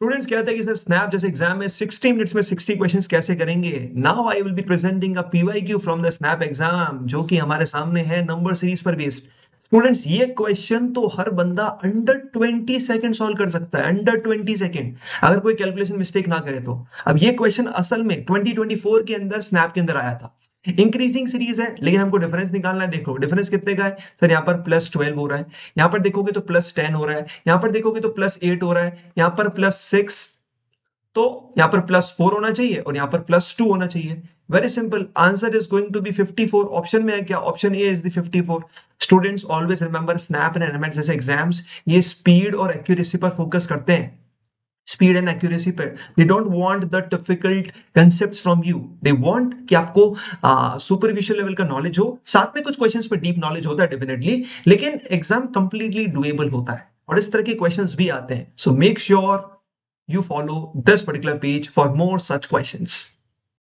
Students कहते हैं कि सर स्नैप जैसे एग्ज़ाम में 60 मिनट्स में 60 क्वेश्चंस कैसे करेंगे? Now I will be presenting a PYQ from the SNAP exam जो कि हमारे सामने है नंबर सीरीज़ पर बेस्ड स्टूडेंट्स ये क्वेश्चन तो हर बंदा अंडर 20 सेकंड सॉल्व कर सकता है अंडर 20 सेकंड अगर कोई कैलकुलेशन मिस्टेक ना करे तो। अब ये क्वेश्चन असल में 2024 के अंदर स्नैप के अंदर आया था। इंक्रीजिंग सीरीज़ है, लेकिन हमको डिफरेंस निकालना है, देखो डिफरेंस कितने का है? सर यहाँ पर प्लस ट्वेल्व हो रहा है। यहाँ पर देखोगे तो प्लस टेन हो रहा है। यहाँ पर देखोगे तो प्लस एट हो रहा है। यहाँ पर प्लस सिक्स तो यहाँ पर प्लस फोर होना चाहिए और यहाँ पर प्लस टू होना चाहिए। Very simple answer is going to be 54 option में है क्या? Option A is the 54 students always remember snap and element जैसे एग्ज़ाम्स ये स्पीड और एक्यूरेसी पर फोकस करते हैं। स्पीड एंड एक्यूरेसी पे. They don't want the difficult concept from you they want कि आपको सुपरफिशियल लेवल का नॉलेज हो. साथ में कुछ क्वेश्चंस पे डीप नॉलेज होता है डेफिनेटली लेकिन एग्ज़ाम कंप्लीटली डुएबल होता है. और इस तरह के क्वेश्चंस भी आते हैं. So make sure you follow this particular page for more such questions.